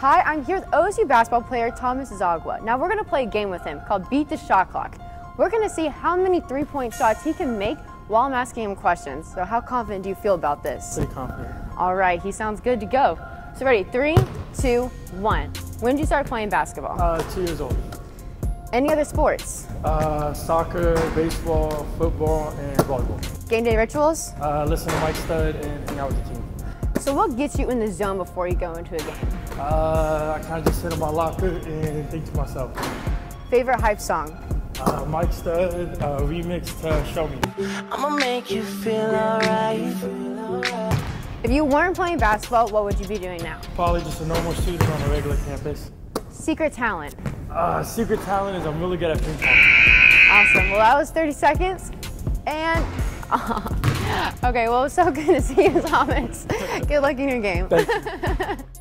Hi, I'm here with OSU basketball player Thomas Dziagwa. Now we're going to play a game with him called Beat the Shot Clock. We're going to see how many three-point shots he can make while I'm asking him questions. So how confident do you feel about this? Pretty confident. All right, he sounds good to go. So ready, three, two, one. When did you start playing basketball? Uh, two years old. Any other sports? Uh, soccer, baseball, football, and volleyball. Game day rituals? Uh, listen to Mike Stud and hang out with the team. So what gets you in the zone before you go into a game? Uh, I kind of just sit in my locker and think to myself. Favorite hype song? Uh, Mike Stud uh, remix to Show Me. I'ma make you feel alright. If you weren't playing basketball, what would you be doing now? Probably just a normal student on a regular campus. Secret talent. Uh, secret talent is I'm really good at ping pong. Awesome. Well, that was 30 seconds. And, okay, well, it was so good to see you, Thomas. Good luck in your game.